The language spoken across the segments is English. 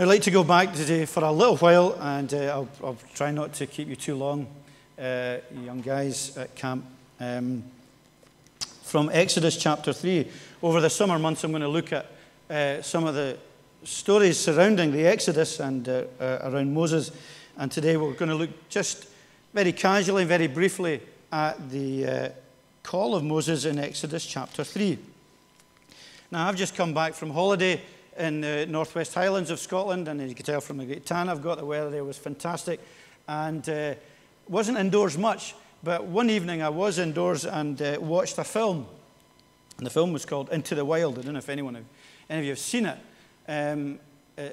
I'd like to go back today for a little while, and uh, I'll, I'll, try not to keep you too long, uh, young guys at camp. Um, from Exodus chapter 3. Over the summer months, I'm going to look at uh, some of the stories surrounding the Exodus and uh, uh, around Moses. And today we're going to look just very casually, very briefly at the uh, call of Moses in Exodus chapter 3. Now, I've just come back from holiday in the Northwest Highlands of Scotland, and as you can tell from the great tan I've got, the weather there was fantastic. And uh, wasn't indoors much, but one evening I was indoors and uh, watched a film. And the film was called Into the Wild. I don't know if anyone, have, any of you have seen it. Um, uh,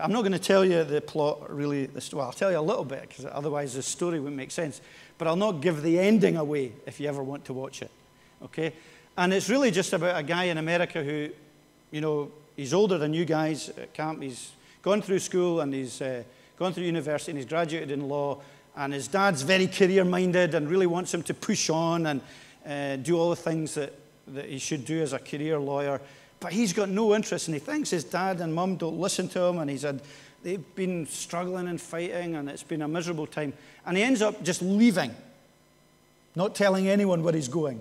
I'm not going to tell you the plot really. Well, I'll tell you a little bit because otherwise the story wouldn't make sense. But I'll not give the ending away if you ever want to watch it. Okay? And it's really just about a guy in America who, you know, He's older than you guys at camp. He's gone through school and he's uh, gone through university and he's graduated in law. And his dad's very career minded and really wants him to push on and uh, do all the things that, that he should do as a career lawyer. But he's got no interest and he thinks his dad and mum don't listen to him and he's had, they've been struggling and fighting and it's been a miserable time. And he ends up just leaving, not telling anyone where he's going.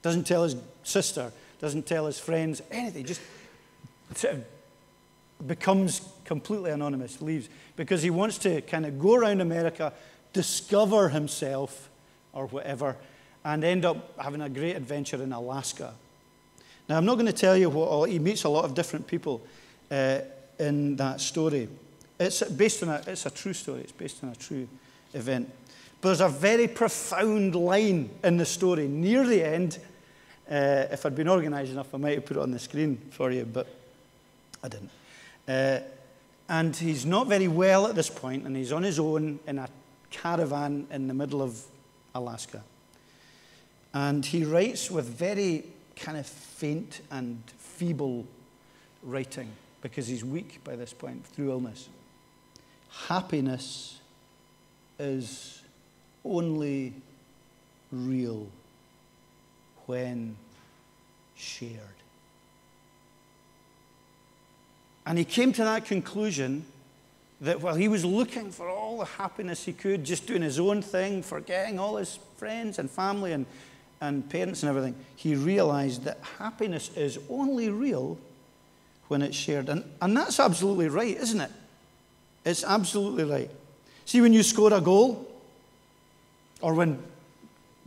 Doesn't tell his sister, doesn't tell his friends, anything, just becomes completely anonymous, leaves, because he wants to kind of go around America, discover himself or whatever, and end up having a great adventure in Alaska. Now, I'm not going to tell you what all, he meets a lot of different people uh, in that story. It's based on a, it's a true story, it's based on a true event. But there's a very profound line in the story near the end. Uh, if I'd been organized enough, I might have put it on the screen for you, but I didn't. Uh, and he's not very well at this point, and he's on his own in a caravan in the middle of Alaska. And he writes with very kind of faint and feeble writing because he's weak by this point through illness. Happiness is only real when shared. And he came to that conclusion that while he was looking for all the happiness he could, just doing his own thing, forgetting all his friends and family and, and parents and everything, he realized that happiness is only real when it's shared. And, and that's absolutely right, isn't it? It's absolutely right. See, when you score a goal, or when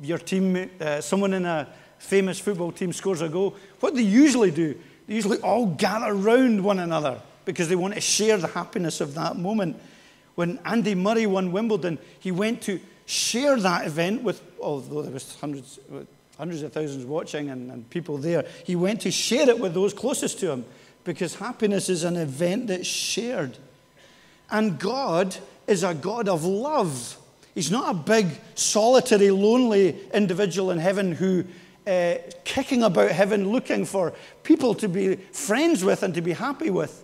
your team, uh, someone in a famous football team scores a goal, what they usually do they usually all gather round one another because they want to share the happiness of that moment. When Andy Murray won Wimbledon, he went to share that event with, although there was hundreds, hundreds of thousands watching and, and people there, he went to share it with those closest to him because happiness is an event that's shared. And God is a God of love. He's not a big, solitary, lonely individual in heaven who uh, kicking about heaven looking for people to be friends with and to be happy with.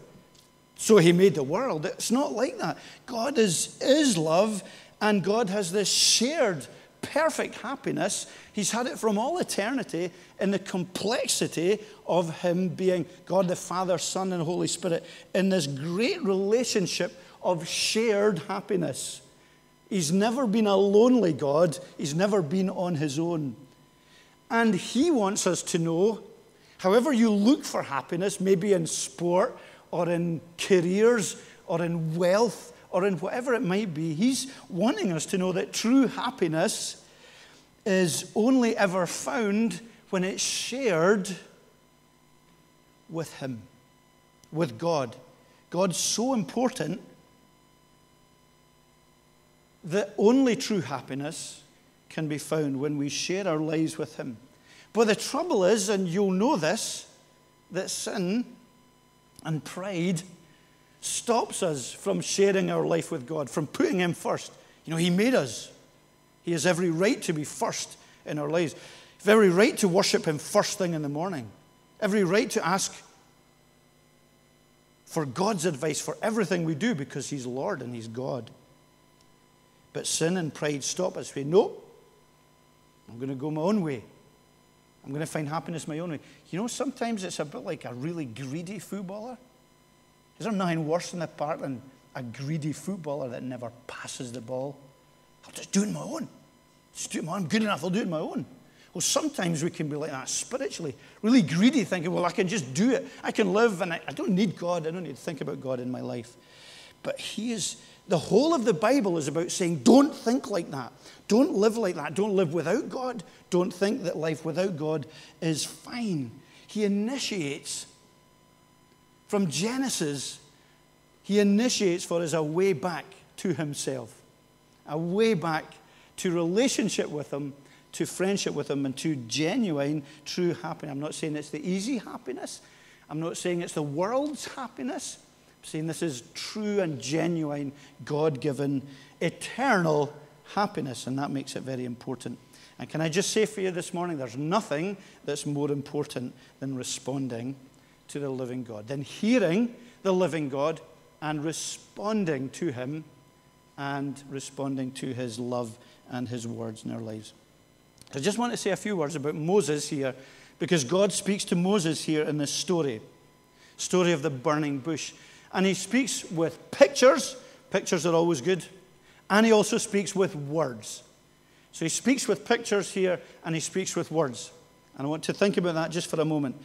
So he made the world. It's not like that. God is, is love, and God has this shared perfect happiness. He's had it from all eternity in the complexity of Him being God the Father, Son, and Holy Spirit in this great relationship of shared happiness. He's never been a lonely God, He's never been on His own. And He wants us to know, however you look for happiness, maybe in sport or in careers or in wealth or in whatever it might be, He's wanting us to know that true happiness is only ever found when it's shared with Him, with God. God's so important that only true happiness can be found when we share our lives with Him. But the trouble is, and you'll know this, that sin and pride stops us from sharing our life with God, from putting Him first. You know, He made us. He has every right to be first in our lives, every right to worship Him first thing in the morning, every right to ask for God's advice for everything we do because He's Lord and He's God. But sin and pride stop us. We know I'm going to go my own way. I'm going to find happiness my own way. You know, sometimes it's a bit like a really greedy footballer. Is there nothing worse in the park than a greedy footballer that never passes the ball? I'll just do it my own. Just do it my own. I'm good enough, I'll do it my own. Well, sometimes we can be like that spiritually, really greedy, thinking, well, I can just do it. I can live and I, I don't need God. I don't need to think about God in my life. But He is, the whole of the Bible is about saying, don't think like that. Don't live like that. Don't live without God. Don't think that life without God is fine. He initiates from Genesis, He initiates for us a way back to Himself, a way back to relationship with Him to friendship with Him and to genuine, true happiness. I'm not saying it's the easy happiness. I'm not saying it's the world's happiness. Saying this is true and genuine, God given, eternal happiness, and that makes it very important. And can I just say for you this morning, there's nothing that's more important than responding to the living God, than hearing the living God and responding to Him and responding to His love and His words in our lives. I just want to say a few words about Moses here because God speaks to Moses here in this story story of the burning bush. And he speaks with pictures, pictures are always good, and he also speaks with words. So he speaks with pictures here and he speaks with words. And I want to think about that just for a moment.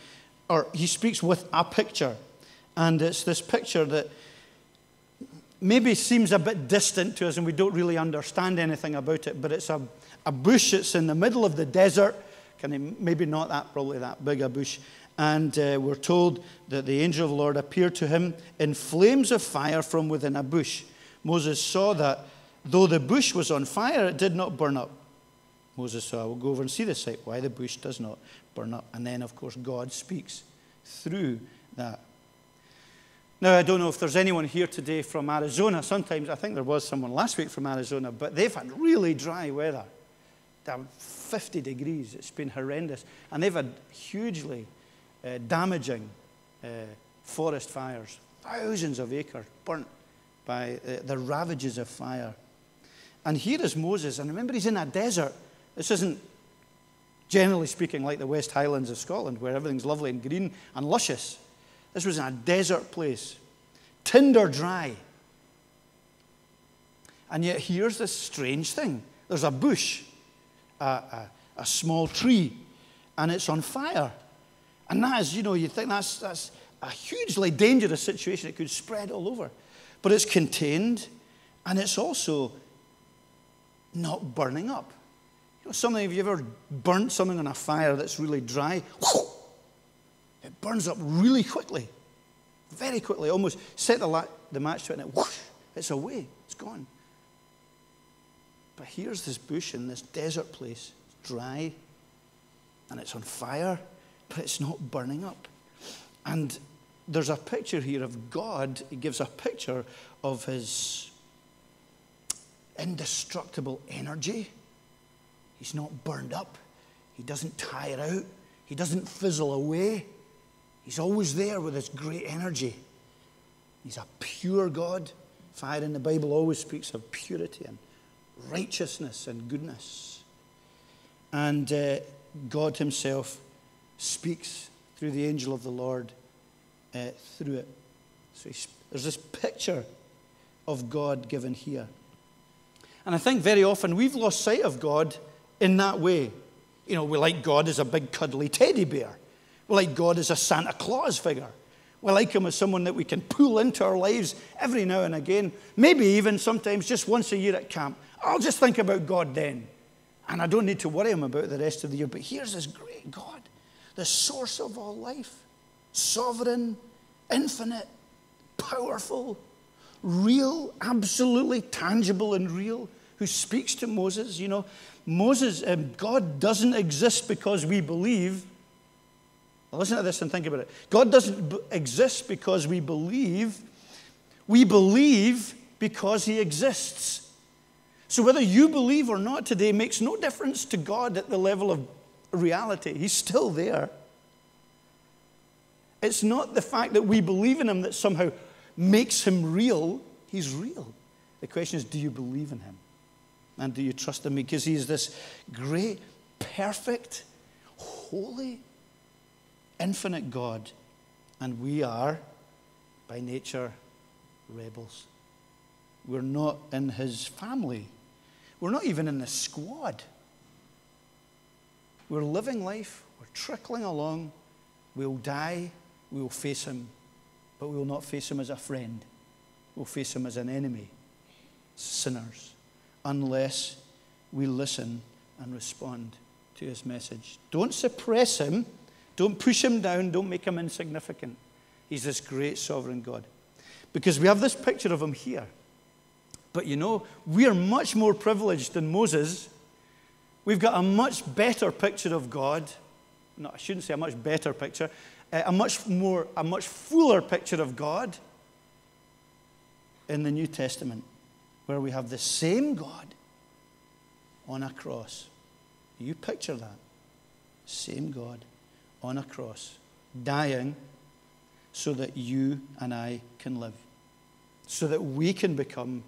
Or he speaks with a picture. And it's this picture that maybe seems a bit distant to us and we don't really understand anything about it, but it's a, a bush that's in the middle of the desert, kind of maybe not that, probably that big a bush. And uh, we're told that the angel of the Lord appeared to him in flames of fire from within a bush. Moses saw that though the bush was on fire, it did not burn up. Moses said, I will go over and see the sight, why the bush does not burn up. And then, of course, God speaks through that. Now, I don't know if there's anyone here today from Arizona. Sometimes I think there was someone last week from Arizona, but they've had really dry weather. 50 degrees. It's been horrendous. And they've had hugely uh, damaging uh, forest fires. Thousands of acres burnt by uh, the ravages of fire. And here is Moses. And remember, he's in a desert. This isn't, generally speaking, like the West Highlands of Scotland, where everything's lovely and green and luscious. This was in a desert place, tinder dry. And yet, here's this strange thing there's a bush a, a, a small tree and it's on fire. And that is, you know, you think that's, that's a hugely dangerous situation. It could spread all over. But it's contained and it's also not burning up. You know, something, have you ever burnt something on a fire that's really dry? It burns up really quickly, very quickly. Almost set the, la- the match to it and it whoosh, it's away, it's gone. But here's this bush in this desert place. It's dry and it's on fire, but it's not burning up. And there's a picture here of God. He gives a picture of his indestructible energy. He's not burned up, he doesn't tire out, he doesn't fizzle away. He's always there with his great energy. He's a pure God. Fire in the Bible always speaks of purity and righteousness and goodness. And uh, God Himself speaks through the angel of the Lord uh, through it. So there's this picture of God given here. And I think very often we've lost sight of God in that way. You know, we like God as a big cuddly teddy bear. We like God as a Santa Claus figure. We like him as someone that we can pull into our lives every now and again, maybe even sometimes just once a year at camp. I'll just think about God then. And I don't need to worry him about the rest of the year. But here's this great God, the source of all life, sovereign, infinite, powerful, real, absolutely tangible and real, who speaks to Moses. You know, Moses, um, God doesn't exist because we believe. listen to this and think about it. God doesn't b- exist because we believe. We believe because he exists. So, whether you believe or not today makes no difference to God at the level of reality. He's still there. It's not the fact that we believe in Him that somehow makes Him real. He's real. The question is do you believe in Him? And do you trust Him? Because He is this great, perfect, holy, infinite God. And we are by nature, rebels. We're not in his family. We're not even in the squad. We're living life, we're trickling along. We'll die, we will face him, but we will not face him as a friend. We'll face him as an enemy, sinners, unless we listen and respond to his message. Don't suppress him, don't push him down, don't make him insignificant. He's this great sovereign God. Because we have this picture of him here. But you know, we are much more privileged than Moses. We've got a much better picture of God. No, I shouldn't say a much better picture, uh, a much more, a much fuller picture of God in the New Testament, where we have the same God on a cross. You picture that. Same God on a cross, dying so that you and I can live, so that we can become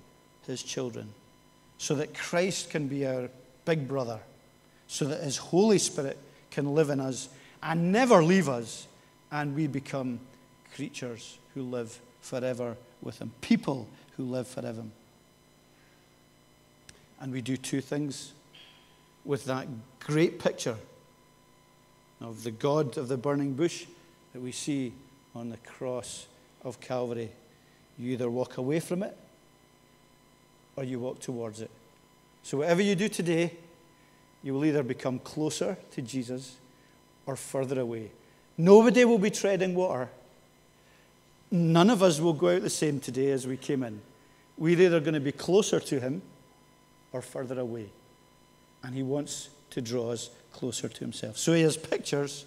his children, so that Christ can be our big brother, so that his Holy Spirit can live in us and never leave us, and we become creatures who live forever with him, people who live forever. And we do two things with that great picture of the God of the burning bush that we see on the cross of Calvary. You either walk away from it or you walk towards it. So, whatever you do today, you will either become closer to Jesus or further away. Nobody will be treading water. None of us will go out the same today as we came in. We're either going to be closer to Him or further away. And He wants to draw us closer to Himself. So He has pictures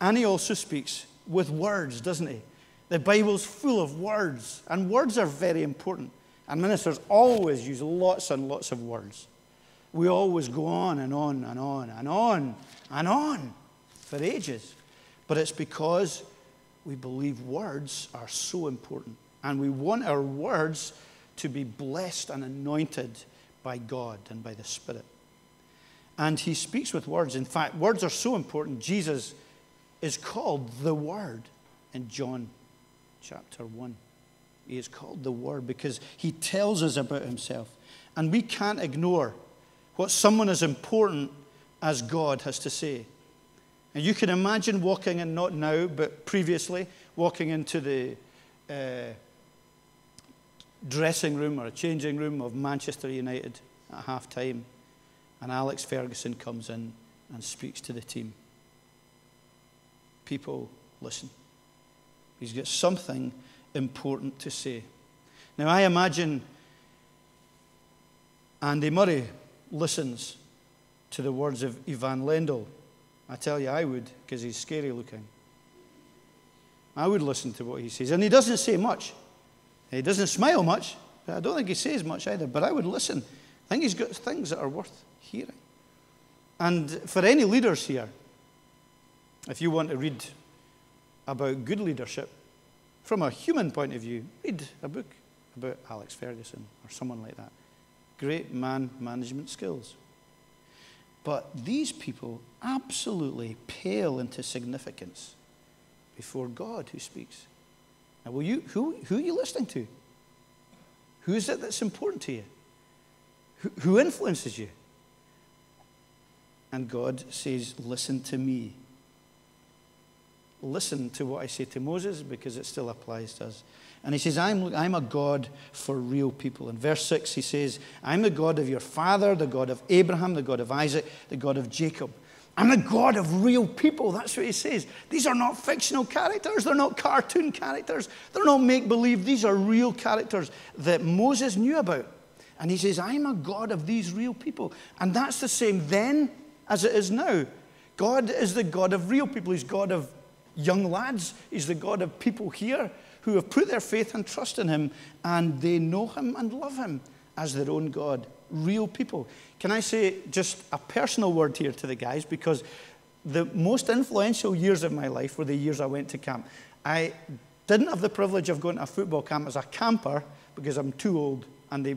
and He also speaks with words, doesn't He? The Bible's full of words, and words are very important. And ministers always use lots and lots of words. We always go on and on and on and on and on for ages. But it's because we believe words are so important. And we want our words to be blessed and anointed by God and by the Spirit. And he speaks with words. In fact, words are so important. Jesus is called the Word in John chapter 1. He is called the Word because he tells us about himself. And we can't ignore what someone as important as God has to say. And you can imagine walking, and not now, but previously, walking into the uh, dressing room or a changing room of Manchester United at half time, and Alex Ferguson comes in and speaks to the team. People listen. He's got something important to say. Now, I imagine Andy Murray listens to the words of Ivan Lendl. I tell you, I would, because he's scary looking. I would listen to what he says. And he doesn't say much. He doesn't smile much. I don't think he says much either, but I would listen. I think he's got things that are worth hearing. And for any leaders here, if you want to read about good leadership, from a human point of view, read a book about Alex Ferguson or someone like that. Great man management skills. But these people absolutely pale into significance before God who speaks. Now, will you, who, who are you listening to? Who is it that's important to you? Who, who influences you? And God says, Listen to me listen to what I say to Moses because it still applies to us. And he says, I'm, I'm a God for real people. In verse 6, he says, I'm the God of your father, the God of Abraham, the God of Isaac, the God of Jacob. I'm the God of real people. That's what he says. These are not fictional characters. They're not cartoon characters. They're not make believe. These are real characters that Moses knew about. And he says, I'm a God of these real people. And that's the same then as it is now. God is the God of real people. He's God of young lads. He's the God of people here who have put their faith and trust in Him and they know Him and love Him as their own God. Real people. Can I say just a personal word here to the guys? Because the most influential years of my life were the years I went to camp. I didn't have the privilege of going to a football camp as a camper because I'm too old and they,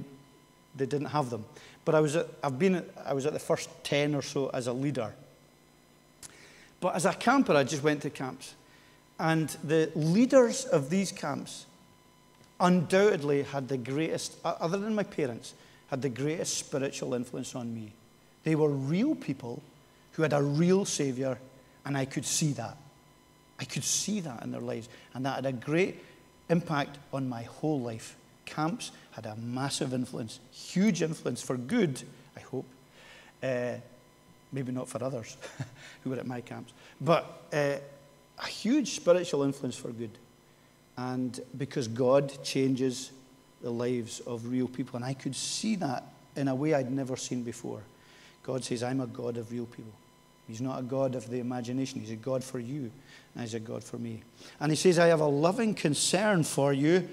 they didn't have them. But I was, at, I've been, I was at the first 10 or so as a leader. But as a camper, I just went to camps. And the leaders of these camps undoubtedly had the greatest, other than my parents, had the greatest spiritual influence on me. They were real people who had a real Savior, and I could see that. I could see that in their lives, and that had a great impact on my whole life. Camps had a massive influence, huge influence for good, I hope. Uh, maybe not for others who were at my camps, but uh, a huge spiritual influence for good. And because God changes the lives of real people. And I could see that in a way I'd never seen before. God says, I'm a God of real people. He's not a God of the imagination. He's a God for you, and He's a God for me. And He says, I have a loving concern for you,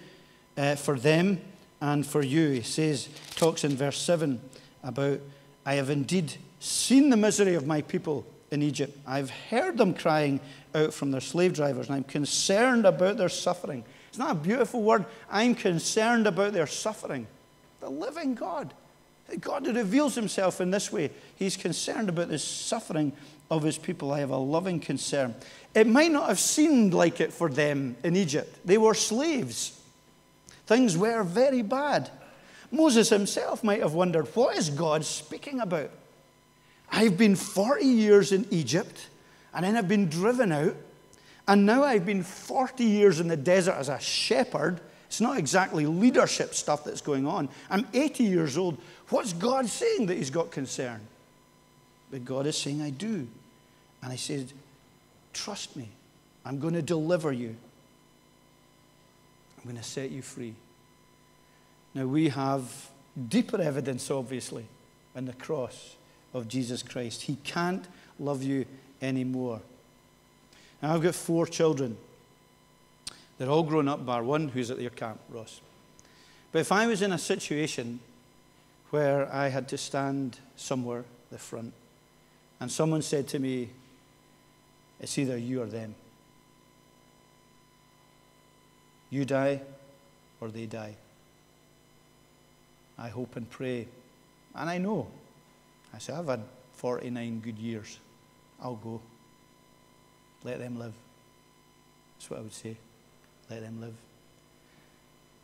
uh, for them, and for you. He says, talks in verse 7 about, I have indeed seen the misery of my people in Egypt. I've heard them crying out from their slave drivers, and I'm concerned about their suffering. It's not a beautiful word. I'm concerned about their suffering. The living God. God who reveals himself in this way. He's concerned about the suffering of his people. I have a loving concern. It might not have seemed like it for them in Egypt. They were slaves. Things were very bad. Moses himself might have wondered, what is God speaking about? I've been 40 years in Egypt, and then I've been driven out, and now I've been 40 years in the desert as a shepherd. It's not exactly leadership stuff that's going on. I'm 80 years old. What's God saying that He's got concern? But God is saying, I do. And I said, Trust me. I'm going to deliver you. I'm going to set you free. Now, we have deeper evidence, obviously, in the cross of Jesus Christ. He can't love you anymore. Now, I've got four children. They're all grown up, bar one who's at your camp, Ross. But if I was in a situation where I had to stand somewhere, the front, and someone said to me, It's either you or them. You die or they die. I hope and pray. And I know. I say, I've had 49 good years. I'll go. Let them live. That's what I would say. Let them live.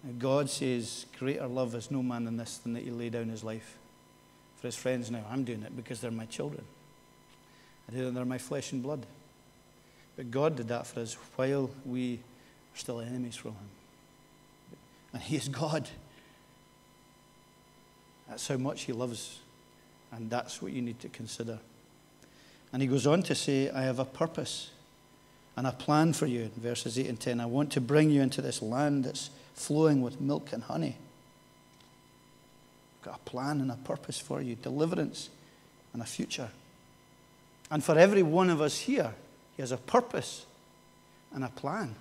And God says, Greater love is no man than this, than that he lay down his life for his friends. Now, I'm doing it because they're my children. I do they're my flesh and blood. But God did that for us while we are still enemies from him. And he is God. That's how much he loves. And that's what you need to consider. And he goes on to say, I have a purpose and a plan for you in verses 8 and 10. I want to bring you into this land that's flowing with milk and honey. I've got a plan and a purpose for you, deliverance and a future. And for every one of us here, he has a purpose and a plan.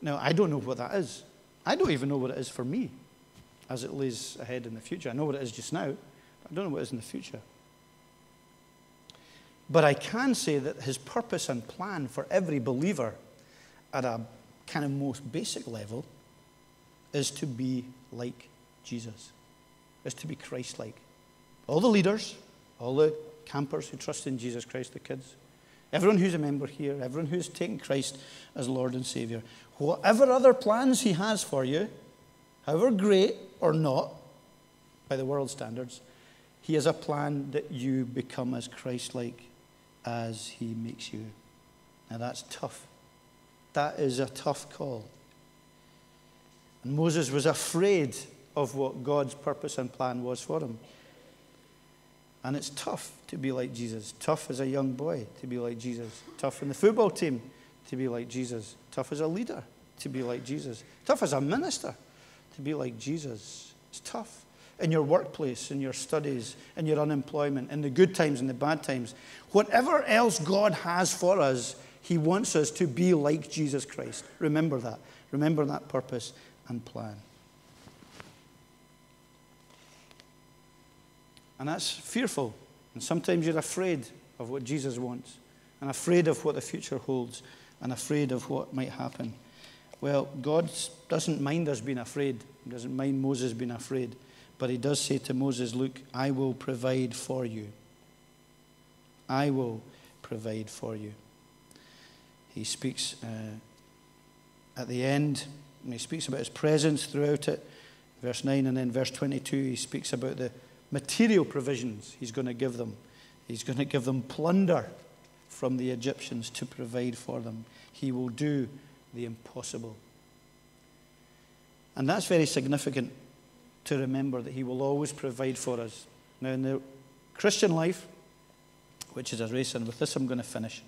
Now, I don't know what that is. I don't even know what it is for me as it lays ahead in the future. I know what it is just now, but I don't know what it is in the future. But I can say that his purpose and plan for every believer at a kind of most basic level is to be like Jesus, is to be Christ like. All the leaders, all the campers who trust in Jesus Christ, the kids, everyone who's a member here, everyone who's taken Christ as Lord and Savior, whatever other plans He has for you, however great or not by the world standards, He has a plan that you become as Christ like as He makes you. Now that's tough. That is a tough call. And Moses was afraid of what God's purpose and plan was for him. And it's tough to be like Jesus. Tough as a young boy to be like Jesus. Tough in the football team to be like Jesus. Tough as a leader to be like Jesus. Tough as a minister to be like Jesus. It's tough in your workplace, in your studies, in your unemployment, in the good times and the bad times. Whatever else God has for us, He wants us to be like Jesus Christ. Remember that. Remember that purpose and plan. And that's fearful. And sometimes you're afraid of what Jesus wants, and afraid of what the future holds, and afraid of what might happen. Well, God doesn't mind us being afraid. He doesn't mind Moses being afraid. But he does say to Moses, Look, I will provide for you. I will provide for you. He speaks uh, at the end, and he speaks about his presence throughout it. Verse 9 and then verse 22, he speaks about the material provisions he's going to give them. He's going to give them plunder from the Egyptians to provide for them. He will do the impossible. And that's very significant to remember that He will always provide for us. Now, in the Christian life, which is a race, and with this I'm going to finish,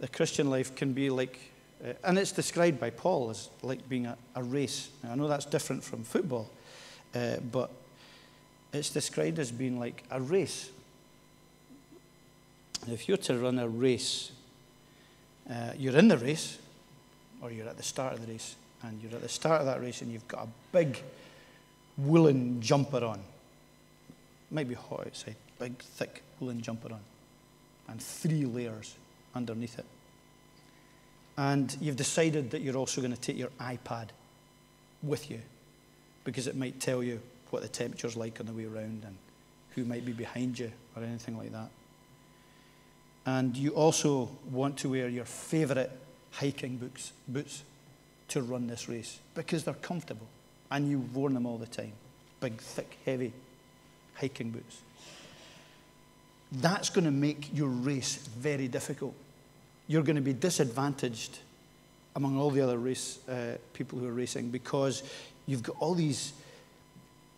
the Christian life can be like, uh, and it's described by Paul as like being a, a race. Now, I know that's different from football, uh, but it's described as being like a race. If you're to run a race, uh, you're in the race, or you're at the start of the race, and you're at the start of that race, and you've got a big woolen jumper on. It might be hot outside, big, thick woolen jumper on, and three layers underneath it. And you've decided that you're also going to take your iPad with you because it might tell you what the temperature's like on the way around and who might be behind you or anything like that. And you also want to wear your favourite hiking boots, boots to run this race because they're comfortable and you've worn them all the time. Big, thick, heavy hiking boots. That's going to make your race very difficult. You're going to be disadvantaged among all the other race uh, people who are racing because you've got all these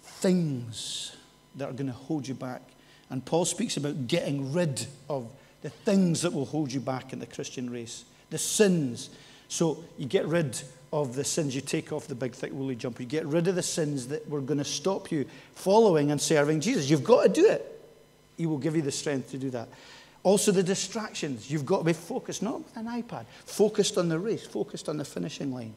things that are going to hold you back. And Paul speaks about getting rid of the things that will hold you back in the Christian race, the sins. So you get rid of the sins, you take off the big, thick, woolly jumper, you get rid of the sins that were going to stop you following and serving Jesus. You've got to do it. He will give you the strength to do that. Also, the distractions. You've got to be focused, not with an iPad, focused on the race, focused on the finishing line.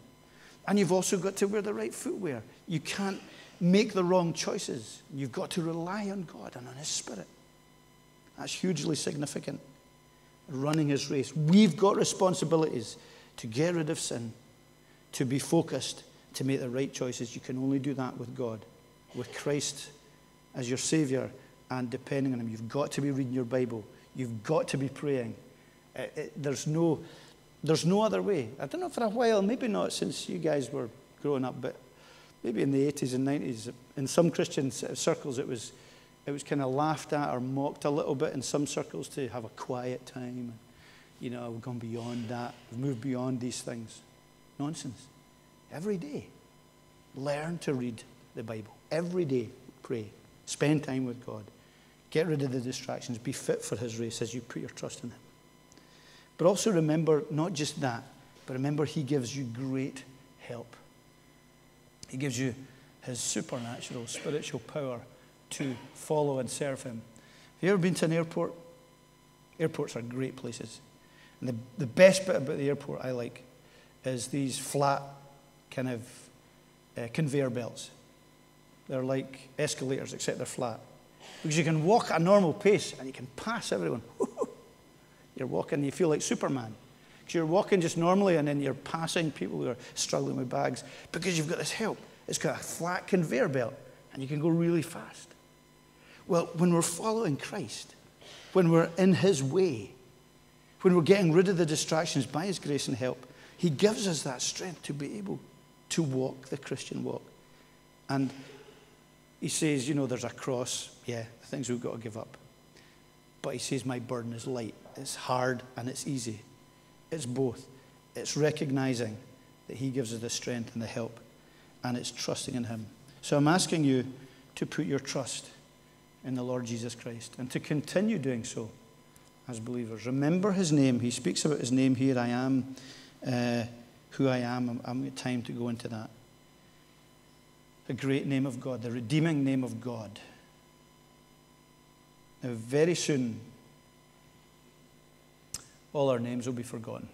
And you've also got to wear the right footwear. You can't make the wrong choices. You've got to rely on God and on His Spirit. That's hugely significant. Running His race. We've got responsibilities to get rid of sin, to be focused, to make the right choices. You can only do that with God, with Christ as your Savior and depending on Him. You've got to be reading your Bible. You've got to be praying. It, uh, it, there's, no, there's no other way. I don't know for a while, maybe not since you guys were growing up, but maybe in the 80s and 90s, in some Christian circles, it was, it was kind of laughed at or mocked a little bit in some circles to have a quiet time. You know, we've gone beyond that. We've moved beyond these things. Nonsense. Every day, learn to read the Bible. Every day, pray. Spend time with God. Get rid of the distractions. Be fit for His race as you put your trust in Him. But also remember not just that, but remember He gives you great help. He gives you His supernatural, spiritual power to follow and serve Him. Have you ever been to an airport? Airports are great places. And the, the best bit about the airport I like is these flat kind of uh, conveyor belts. They're like escalators, except they're flat. Because you can walk at a normal pace and you can pass everyone. you're walking, you feel like Superman. Because you're walking just normally and then you're passing people who are struggling with bags because you've got this help. It's got a flat conveyor belt and you can go really fast. Well, when we're following Christ, when we're in His way, when we're getting rid of the distractions by His grace and help, He gives us that strength to be able to walk the Christian walk. And He says, you know, there's a cross, yeah, the things we've got to give up. But He says, my burden is light. It's hard and it's easy. It's both. It's recognizing that He gives us the strength and the help, and it's trusting in Him. So I'm asking you to put your trust in the Lord Jesus Christ and to continue doing so as believers. Remember his name. He speaks about his name here. I am uh, who I am. I'm, I'm time to go into that. The great name of God, the redeeming name of God. Now, very soon, all our names will be forgotten.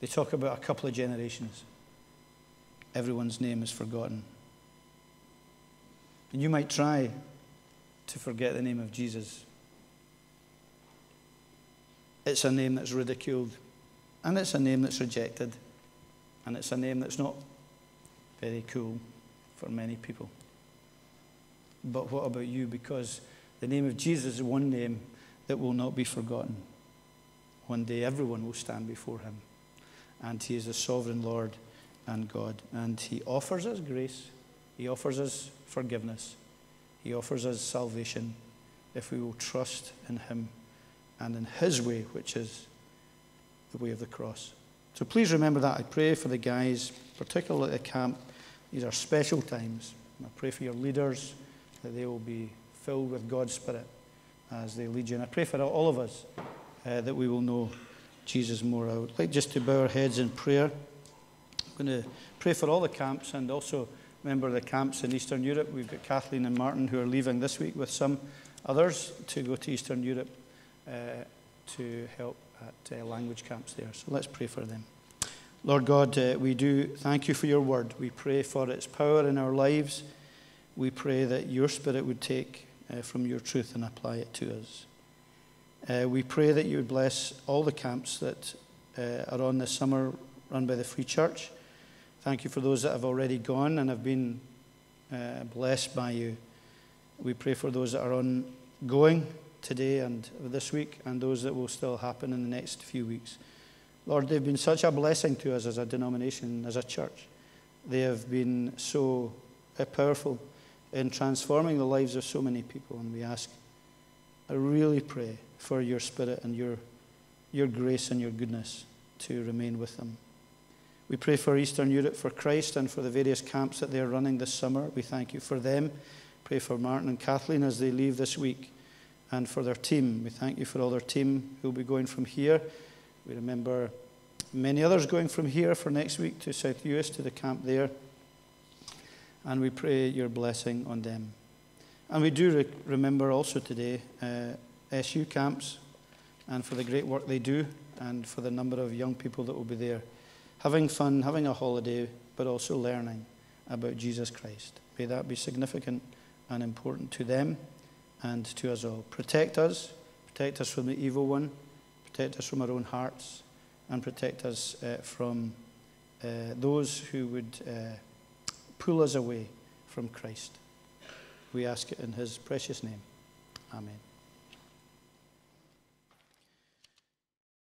They talk about a couple of generations. Everyone's name is forgotten. And you might try to forget the name of Jesus. It's a name that's ridiculed, and it's a name that's rejected, and it's a name that's not very cool for many people. But what about you? Because the name of Jesus is one name that will not be forgotten. One day everyone will stand before him. and He is the sovereign Lord and God. And He offers us grace, He offers us forgiveness, He offers us salvation if we will trust in Him and in His way, which is the way of the cross. So please remember that. I pray for the guys, particularly at the camp. These are special times. I pray for your leaders that they will be filled with God's Spirit as they lead you. And I pray for all of us uh, that we will know Jesus more. I would like just to bow our heads in prayer. I'm going to pray for all the camps and also remember the camps in Eastern Europe. We've got Kathleen and Martin who are leaving this week with some others to go to Eastern Europe uh, to help at uh, language camps there. So let's pray for them. Lord God, uh, we do thank you for your word. We pray for its power in our lives. We pray that your spirit would take uh, from your truth and apply it to us. Uh, we pray that you would bless all the camps that uh, are on this summer run by the Free Church. Thank you for those that have already gone and have been uh, blessed by you. We pray for those that are ongoing today and this week, and those that will still happen in the next few weeks. Lord, they've been such a blessing to us as a denomination, as a church. They have been so uh, powerful in transforming the lives of so many people, and we ask, I really pray for your spirit and your, your grace and your goodness to remain with them. We pray for Eastern Europe, for Christ, and for the various camps that they're running this summer. We thank you for them. Pray for Martin and Kathleen as they leave this week and for their team. We thank you for all their team who will be going from here. We remember many others going from here for next week to South Uist to the camp there. And we pray your blessing on them. And we do re- remember also today uh, SU camps and for the great work they do and for the number of young people that will be there having fun, having a holiday, but also learning about Jesus Christ. May that be significant and important to them and to us all. Protect us, protect us from the evil one, protect us from our own hearts, and protect us uh, from uh, those who would uh, pull us away from Christ. We ask it in his precious name. Amen.